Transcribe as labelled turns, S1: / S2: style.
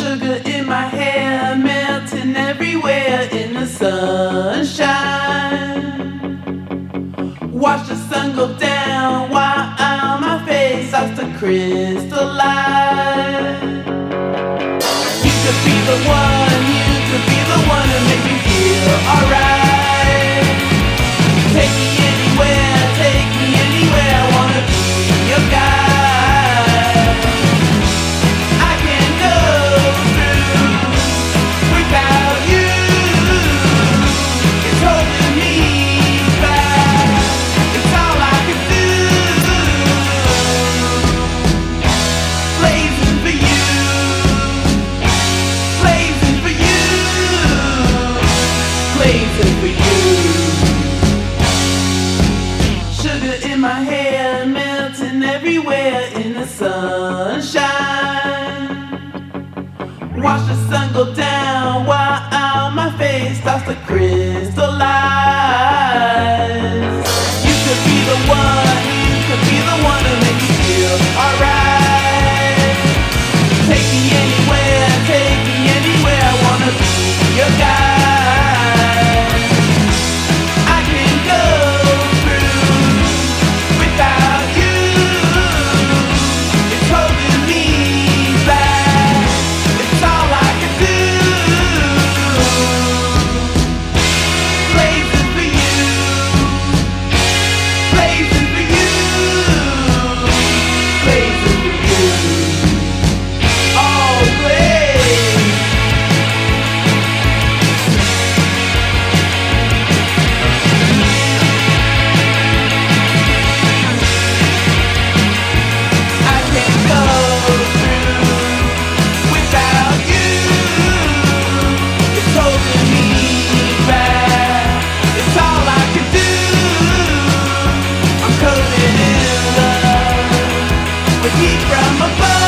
S1: Sugar in my hair, melting everywhere in the sunshine. Watch the sun go down while on my face starts to crystallize. My hair, melting everywhere in the sunshine. Watch the sun go down while my face starts to crystallize. Keep from above.